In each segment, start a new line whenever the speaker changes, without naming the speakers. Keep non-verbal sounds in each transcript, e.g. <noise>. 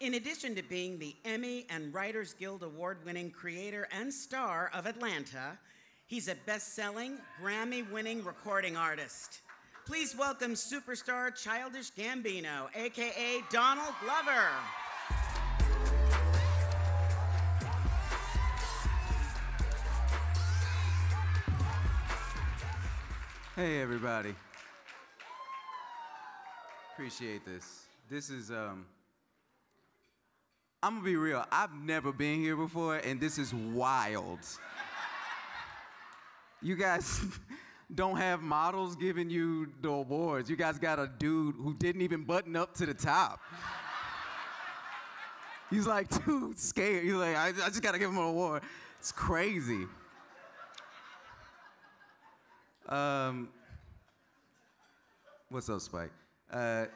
In addition to being the Emmy and Writers Guild Award winning creator and star of Atlanta, he's a best selling, Grammy winning recording artist. Please welcome superstar Childish Gambino, aka Donald Glover.
Hey, everybody. Appreciate this. This is, um, I'm gonna be real. I've never been here before, and this is wild. you guys <laughs> don't have models giving you the awards. You guys got a dude who didn't even button up to the top. He's like <laughs> too scared. He's like, I, I just gotta give him an award. It's crazy. Um, what's up, Spike? Uh,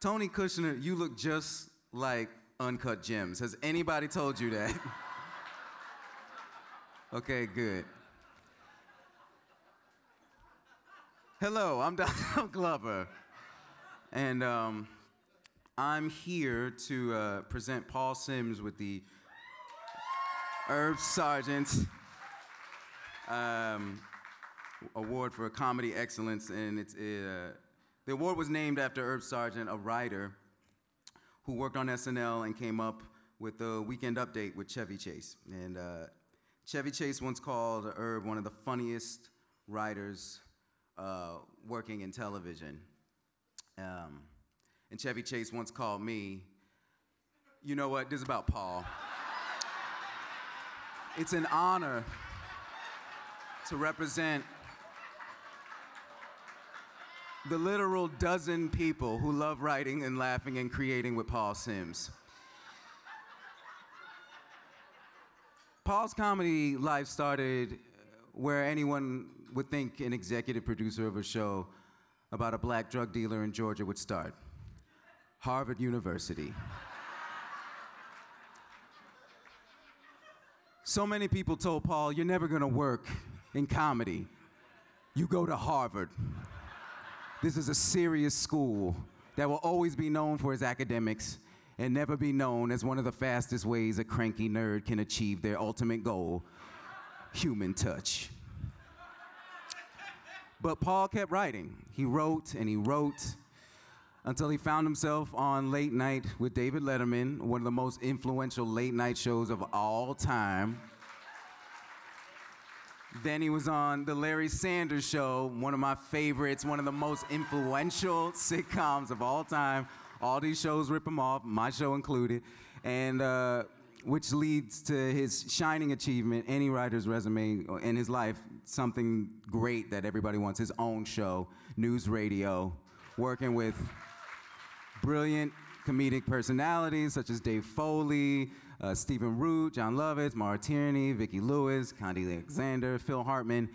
Tony Kushner, you look just like Uncut Gems. Has anybody told you that? <laughs> okay, good. Hello, I'm <laughs> Donald Glover, and um, I'm here to uh, present Paul Simms with the Herb Sargent um, Award for Comedy Excellence, and it's uh, the award was named after Herb Sargent, a writer who worked on SNL and came up with the Weekend Update with Chevy Chase. And uh, Chevy Chase once called Herb one of the funniest writers uh, working in television. Um, and Chevy Chase once called me, you know what, this is about Paul. it's an honor to represent the literal dozen people who love writing and laughing and creating with Paul Simms. Paul's comedy life started where anyone would think an executive producer of a show about a black drug dealer in Georgia would start Harvard University. so many people told Paul, You're never gonna work in comedy, you go to Harvard. This is a serious school that will always be known for its academics and never be known as one of the fastest ways a cranky nerd can achieve their ultimate goal human touch. But Paul kept writing. He wrote and he wrote until he found himself on Late Night with David Letterman, one of the most influential late night shows of all time. Then he was on The Larry Sanders Show, one of my favorites, one of the most influential <laughs> sitcoms of all time. All these shows rip him off, my show included, and uh, which leads to his shining achievement, any writer's resume in his life, something great that everybody wants, his own show, News Radio, working with brilliant comedic personalities such as Dave Foley, uh, Stephen Root, Jon Lovitz, Maura Tierney, Vicki Lewis, Khandi Alexander, Phil Hartman,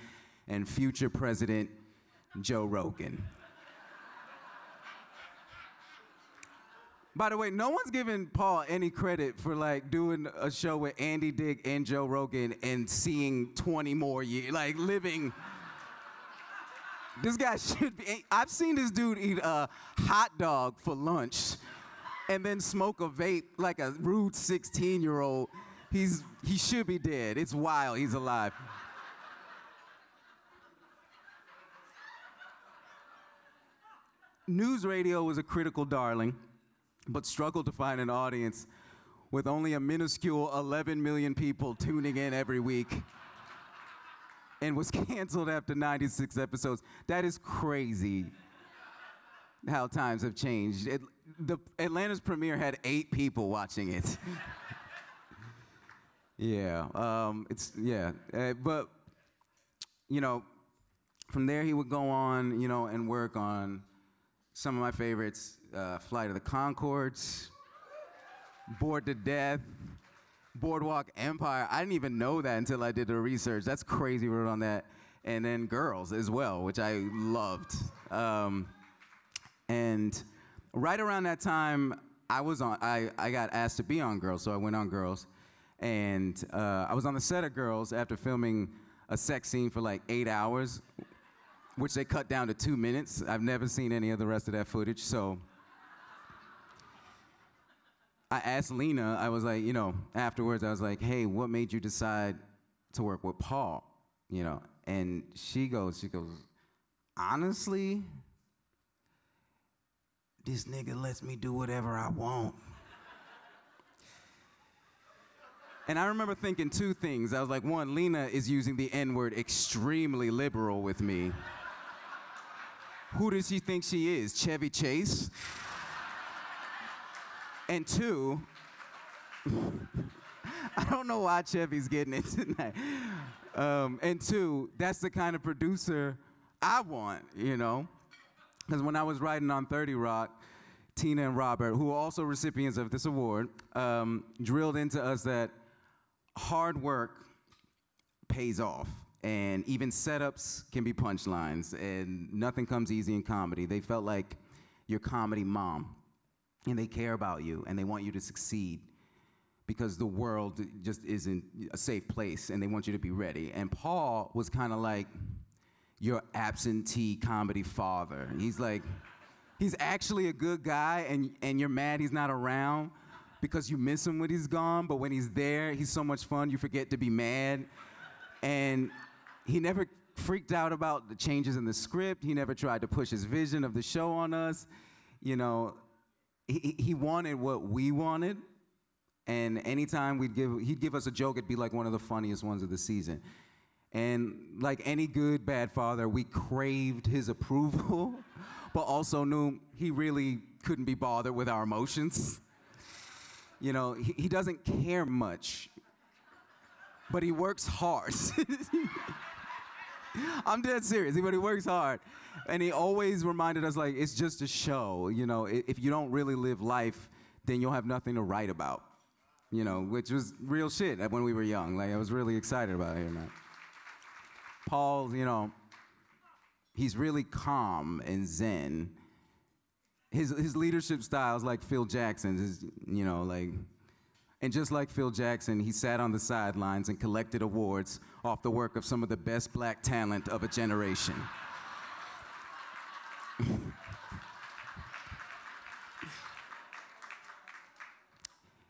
and future President Joe Rogan. By the way, no one's giving Paul any credit for like doing a show with Andy Dick and Joe Rogan and seeing 20 more years, like living. This guy <laughs> should be. I've seen this dude eat a hot dog for lunch and then smoke a vape like a rude 16 year old. He's, he should be dead. It's wild. He's alive. News radio was a critical darling, but struggled to find an audience with only a minuscule 11 million people tuning in every week and was <laughs> canceled after 96 episodes. That is crazy how times have changed. It, the Atlanta's premiere had eight people watching it. <laughs> yeah, um, it's yeah, uh, but you know, from there he would go on, you know, and work on some of my favorites: uh, Flight of the Conchords, Bored to Death. Boardwalk Empire. I didn't even know that until I did the research. That's crazy. Wrote on that, and then Girls as well, which I loved. Um, and right around that time, I was on. I, I got asked to be on Girls, so I went on Girls, and uh, I was on the set of Girls after filming a sex scene for like eight hours, which they cut down to two minutes. I've never seen any of the rest of that footage, so. I asked Lena, I was like, you know, afterwards, I was like, hey, what made you decide to work with Paul? You know, and she goes, she goes, honestly, this nigga lets me do whatever I want. And I remember thinking two things. I was like, one, Lena is using the N word extremely liberal with me. Who does she think she is? Chevy Chase? And two, <laughs> I don't know why Chevy's getting it tonight. Um, and two, that's the kind of producer I want, you know? Because when I was writing on 30 Rock, Tina and Robert, who are also recipients of this award, um, drilled into us that hard work pays off. And even setups can be punchlines, and nothing comes easy in comedy. They felt like your comedy mom, and they care about you, and they want you to succeed because the world just isn't a safe place, and they want you to be ready. And Paul was kind of like your absentee comedy father. He's like, he's actually a good guy, and, and you're mad he's not around because you miss him when he's gone, but when he's there, he's so much fun, you forget to be mad. And he never freaked out about the changes in the script. He never tried to push his vision of the show on us. You know, he, he wanted what we wanted. And anytime we'd give, he'd give us a joke, it'd be like one of the funniest ones of the season. And like any good bad father, we craved his approval, <laughs> but also knew he really couldn't be bothered with our emotions. You know, he, he doesn't care much, but he works hard. <laughs> I'm dead serious, but he works hard. And he always reminded us, like, it's just a show. You know, if you don't really live life, then you'll have nothing to write about. You know, which was real shit when we were young. Like, I was really excited about hearing that. Paul, you know, he's really calm and zen. His, his leadership style is like Phil Jackson's, is, you know, like, and just like Phil Jackson, he sat on the sidelines and collected awards off the work of some of the best black talent of a generation.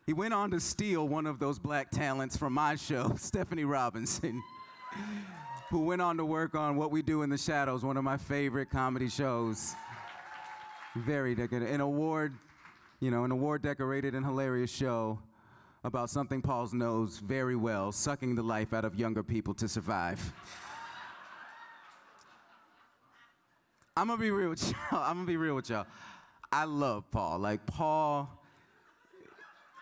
he went on to steal one of those black talents from my show, <laughs> Stephanie Robinson, who went on to work on What We Do in the Shadows, one of my favorite comedy shows. Very decorated. An award, you know, an award decorated and hilarious show about something Paul knows very well, sucking the life out of younger people to survive. I'm gonna be real with y'all. I'm gonna be real with y'all. I love Paul. Like Paul,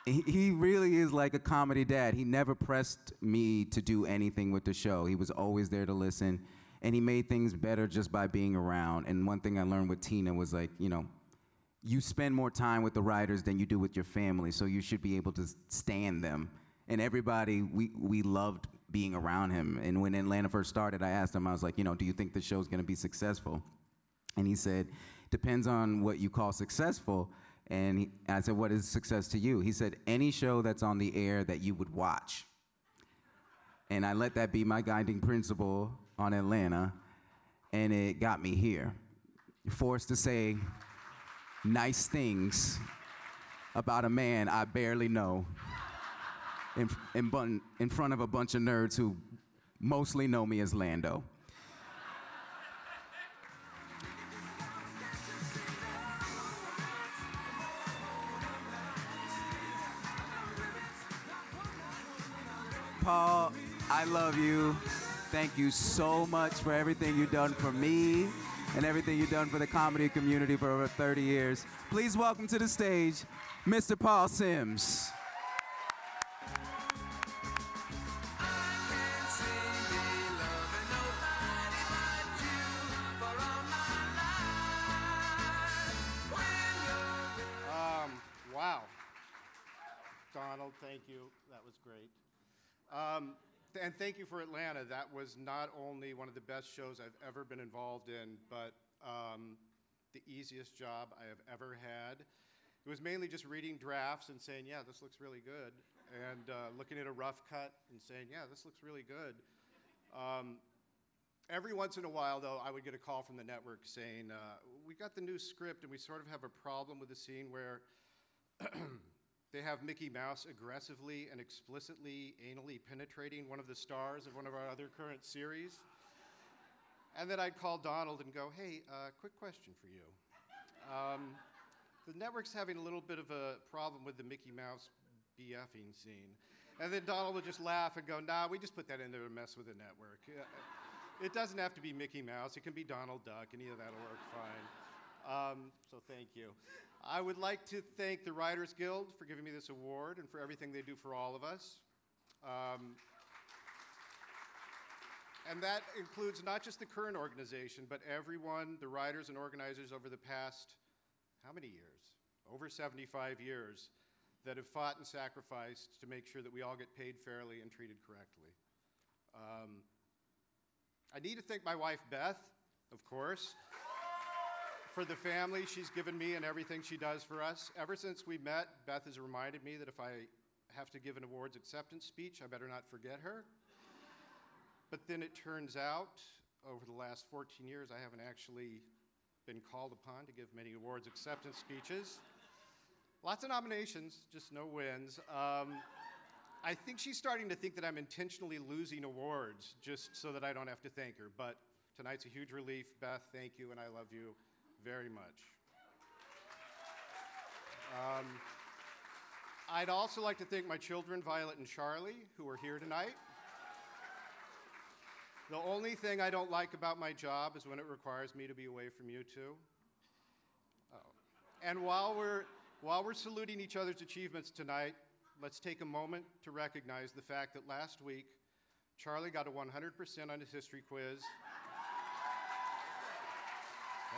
he, really is like a comedy dad. He never pressed me to do anything with the show. He was always there to listen, and he made things better just by being around. And one thing I learned with Tina was like, you know, you spend more time with the writers than you do with your family, so you should be able to stand them. And everybody, we, we loved being around him. And when Atlanta first started, I asked him, I was like, you know, do you think the show's gonna be successful? And he said, depends on what you call successful. And he, I said, what is success to you? He said, any show that's on the air that you would watch. And I let that be my guiding principle on Atlanta, and it got me here. Forced to say, nice things about a man I barely know in, in, in front of a bunch of nerds who mostly know me as Lando. Paul, I love you. Thank you so much for everything you've done for me and everything you've done for the comedy community for over 30 years. Please welcome to the stage, Mr. Paul Simms.
Um, wow. Donald, thank you. That was great. Um, and thank you for Atlanta. That was not only one of the best shows I've ever been involved in, but um, the easiest job I have ever had. It was mainly just reading drafts and saying, yeah, this looks really good, and uh, looking at a rough cut and saying, yeah, this looks really good. Um, every once in a while, though, I would get a call from the network saying, uh, we got the new script and we sort of have a problem with the scene where <clears throat> They have Mickey Mouse aggressively and explicitly anally penetrating one of the stars of one of our other current series. And then I'd call Donald and go, hey, uh, quick question for you. Um, the network's having a little bit of a problem with the Mickey Mouse BFing scene. And then Donald would just laugh and go, nah, we just put that in there to mess with the network. It doesn't have to be Mickey Mouse, it can be Donald Duck, any of that'll work fine. Um, so thank you. I would like to thank the Writers Guild for giving me this award and for everything they do for all of us. Um, and that includes not just the current organization, but everyone, the writers and organizers over the past, how many years? Over 75 years that have fought and sacrificed to make sure that we all get paid fairly and treated correctly. Um, I need to thank my wife, Beth, of course, for the family she's given me and everything she does for us. Ever since we met, Beth has reminded me that if I have to give an awards acceptance speech, I better not forget her. But then it turns out, over the last 14 years, I haven't actually been called upon to give many awards acceptance speeches. Lots of nominations, just no wins. Um, I think she's starting to think that I'm intentionally losing awards just so that I don't have to thank her. But tonight's a huge relief. Beth, thank you, and I love you very much. Um, I'd also like to thank my children, Violet and Charlie, who are here tonight. The only thing I don't like about my job is when it requires me to be away from you two. Oh. And while we're, while we're saluting each other's achievements tonight, let's take a moment to recognize the fact that last week, Charlie got a 100% on his history quiz.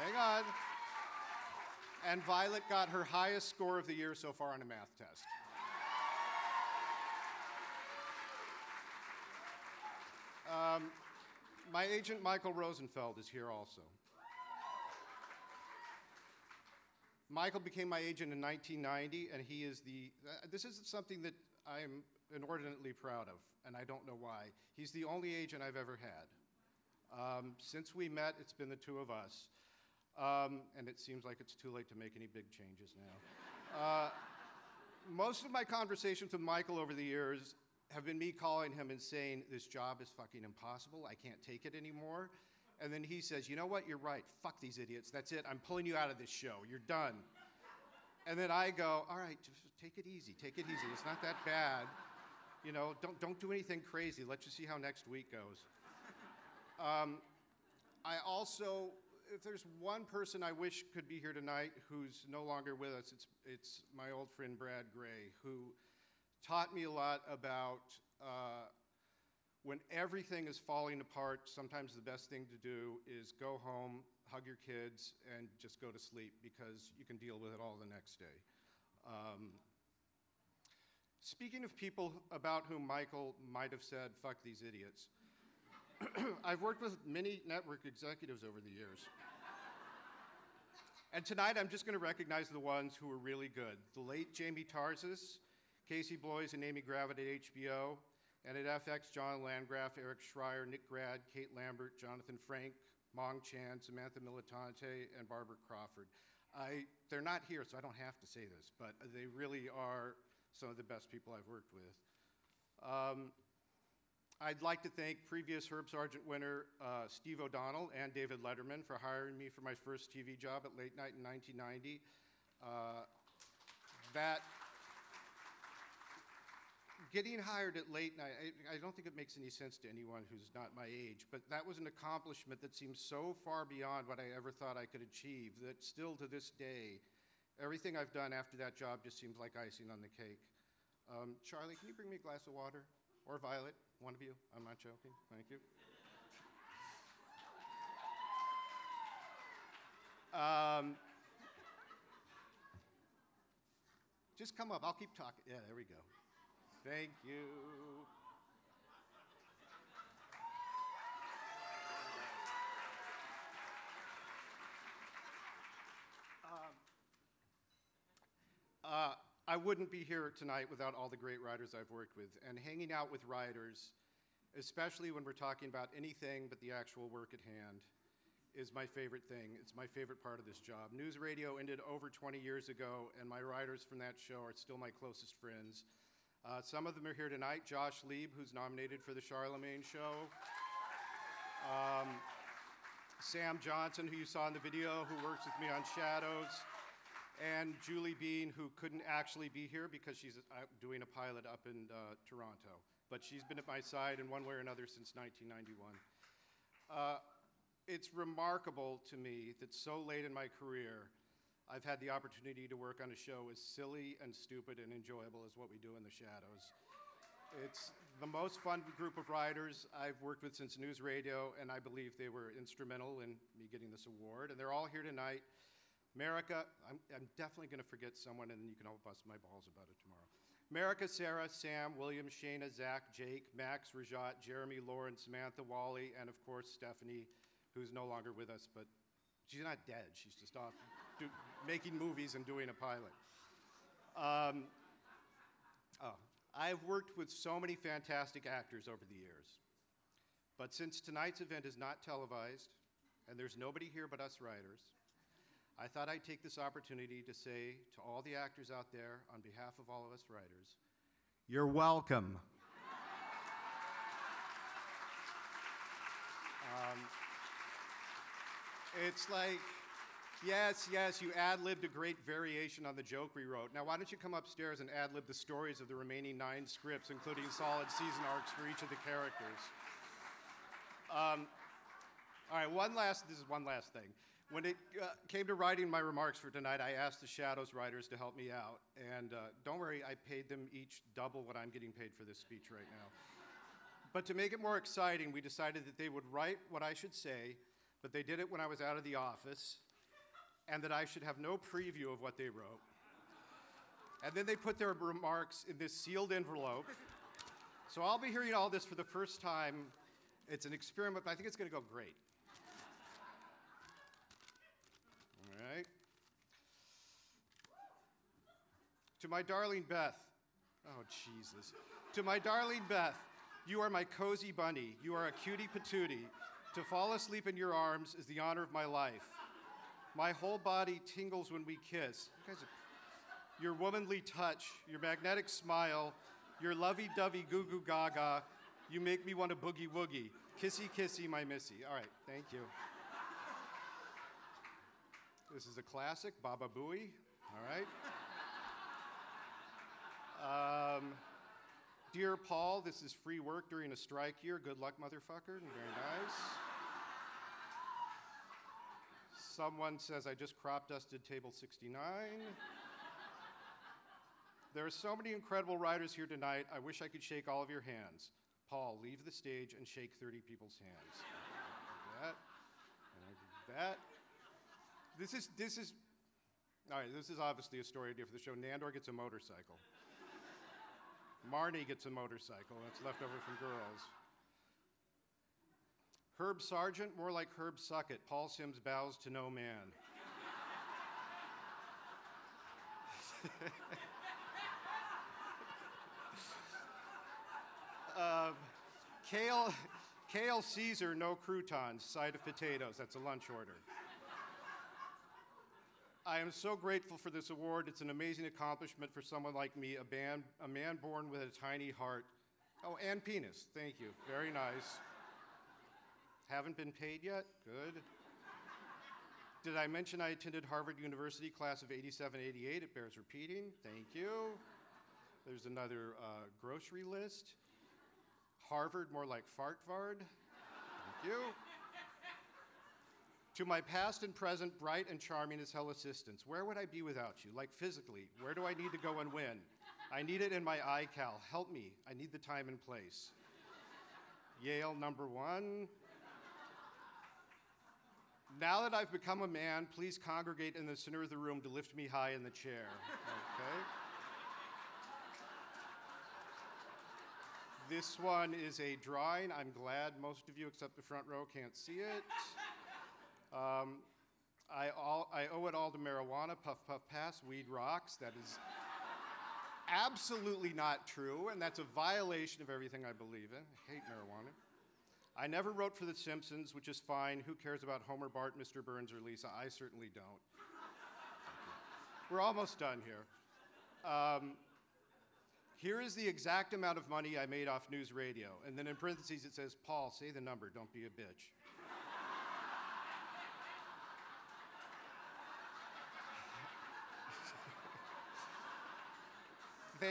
Hang on. And Violet got her highest score of the year so far on a math test. Um, my agent, Michael Rosenfeld, is here also. Michael became my agent in 1990, and he is the. Uh, this is something that I'm inordinately proud of, and I don't know why. He's the only agent I've ever had. Um, since we met, it's been the two of us. Um, and it seems like it's too late to make any big changes now. Uh, most of my conversations with Michael over the years have been me calling him and saying, This job is fucking impossible. I can't take it anymore. And then he says, You know what? You're right. Fuck these idiots. That's it. I'm pulling you out of this show. You're done. And then I go, All right, just take it easy. Take it easy. It's not that bad. You know, don't, don't do anything crazy. Let's just see how next week goes. Um, I also, if there's one person I wish could be here tonight who's no longer with us, it's, it's my old friend Brad Grey, who taught me a lot about uh, when everything is falling apart, sometimes the best thing to do is go home, hug your kids, and just go to sleep because you can deal with it all the next day. Um, speaking of people about whom Michael might have said, fuck these idiots, <clears throat> I've worked with many network executives over the years. And tonight I'm just going to recognize the ones who were really good. The late Jamie Tarses, Casey Bloys and Amy Gravitt at HBO, and at FX, John Landgraf, Eric Schrier, Nick Grad, Kate Lambert, Jonathan Frank, Mong Chan, Samantha Militante, and Barbara Crawford. I, they're not here, so I don't have to say this, but they really are some of the best people I've worked with. Um, I'd like to thank previous Herb Sargent winner uh, Steve O'Donnell and David Letterman for hiring me for my first TV job at Late Night in 1990. Uh, that getting hired at late night, I, I, don't think it makes any sense to anyone who's not my age, but that was an accomplishment that seems so far beyond what I ever thought I could achieve that still to this day, everything I've done after that job just seems like icing on the cake. Um, Charlie, can you bring me a glass of water? Or Violet, one of you. I'm not joking. Thank you. Um, just come up. I'll keep talking. Yeah, there we go. Thank you. Um, uh, I wouldn't be here tonight without all the great writers I've worked with. And hanging out with writers, especially when we're talking about anything but the actual work at hand, is my favorite thing. It's my favorite part of this job. News radio ended over 20 years ago, and my writers from that show are still my closest friends. Uh, some of them are here tonight. Josh Lieb, who's nominated for the Charlamagne Show. Um, Sam Johnson, who you saw in the video, who works with me on Shadows. And Julie Bean, who couldn't actually be here because she's uh, doing a pilot up in uh, Toronto. But she's been at my side in one way or another since 1991. Uh, it's remarkable to me that so late in my career, I've had the opportunity to work on a show as silly and stupid and enjoyable as what we do in the shadows. It's the most fun group of writers I've worked with since news radio, and I believe they were instrumental in me getting this award. And they're all here tonight. America, I'm, I'm definitely going to forget someone, and then you can all bust my balls about it tomorrow. America, Sarah, Sam, William, Shayna, Zach, Jake, Max, Rajat, Jeremy, Lauren, Samantha, Wally, and of course Stephanie, who's no longer with us, but she's not dead. She's just off <laughs> do, making movies and doing a pilot. Um, oh, I've worked with so many fantastic actors over the years. But since tonight's event is not televised, and there's nobody here but us writers, I thought I'd take this opportunity to say to all the actors out there, on behalf of all of us writers, you're welcome. Um, it's like, yes, yes, you ad libbed a great variation on the joke we wrote. Now, why don't you come upstairs and ad lib the stories of the remaining nine scripts, including solid season arcs for each of the characters? Um, all right, one last, this is one last thing. When it uh, came to writing my remarks for tonight, I asked the Shadows writers to help me out. And uh, don't worry, I paid them each double what I'm getting paid for this speech right now. But to make it more exciting, we decided that they would write what I should say, but they did it when I was out of the office, and that I should have no preview of what they wrote. And then they put their remarks in this sealed envelope. So I'll be hearing all this for the first time. It's an experiment, but I think it's going to go great. All right. To my darling Beth, oh Jesus. To my darling Beth, you are my cozy bunny. You are a cutie patootie. To fall asleep in your arms is the honor of my life. My whole body tingles when we kiss. You are, your womanly touch, your magnetic smile, your lovey dovey goo goo gaga, you make me want to boogie woogie. Kissy kissy, my missy. All right, thank you. This is a classic, Baba Booey. All right. Um, Dear Paul, this is free work during a strike year. Good luck, motherfucker. Very nice. Someone says I just crop dusted table 69. There are so many incredible writers here tonight. I wish I could shake all of your hands. Paul, leave the stage and shake 30 people's hands. that. That. This is, this is, all right, this is obviously a story idea for the show. Nandor gets a motorcycle. Marnie gets a motorcycle that's left over from girls. Herb Sargent, more like Herb Suckett. Paul Simms bows to no man. uh, <laughs> kale, kale Caesar, no croutons, side of potatoes. That's a lunch order. I am so grateful for this award. It's an amazing accomplishment for someone like me, a, band, a man born with a tiny heart. Oh, and penis. Thank you. Very nice. Haven't been paid yet? Good. Did I mention I attended Harvard University, class of 87 88? It bears repeating. Thank you. There's another uh, grocery list. Harvard, more like Fartvard. Thank you. To my past and present, bright and charming as hell assistants, where would I be without you? Like physically, where do I need to go and when? I need it in my iCal. Help me. I need the time and place. Yale number one. Now that I've become a man, please congregate in the center of the room to lift me high in the chair. Okay? This one is a drawing. I'm glad most of you, except the front row, can't see it. Um, I, all, I owe it all to marijuana, puff, puff, pass, weed rocks. That is absolutely not true, and that's a violation of everything I believe in. I hate marijuana. I never wrote for The Simpsons, which is fine. Who cares about Homer, Bart, Mr. Burns, or Lisa? I certainly don't. <laughs> We're almost done here. Um, here is the exact amount of money I made off news radio. And then in parentheses it says, Paul, say the number, don't be a bitch.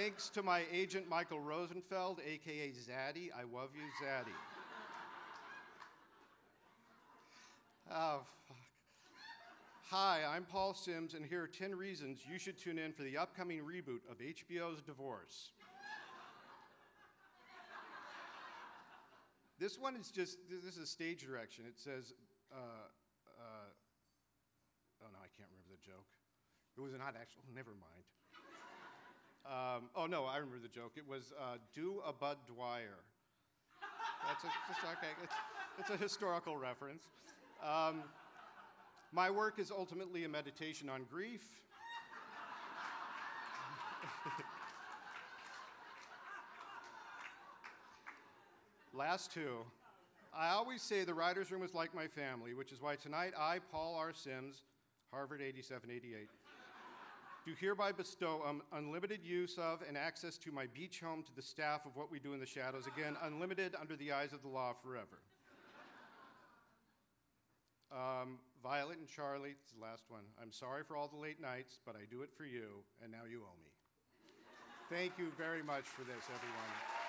Thanks to my agent Michael Rosenfeld, aka Zaddy. I love you, Zaddy. <laughs> Oh, fuck. Hi, I'm Paul Simms, and here are 10 reasons you should tune in for the upcoming reboot of HBO's Divorce. this one is just, this is a stage direction. It says, uh, uh, oh no, I can't remember the joke. It was not actual, never mind. Um, oh no, I remember the joke. It was uh, do a Bud Dwyer. That's a, just, okay. It's, it's a historical reference. Um, my work is ultimately a meditation on grief. <laughs> Last two. I always say the writer's room is like my family, which is why tonight I, Paul R. Simms, Harvard 8788, do hereby bestow um, unlimited use of and access to my beach home to the staff of What We Do in the Shadows. Again, unlimited under the eyes of the law forever. Um, Violet and Charlie, it's the last one. I'm sorry for all the late nights, but I do it for you, and now you owe me. Thank you very much for this, everyone.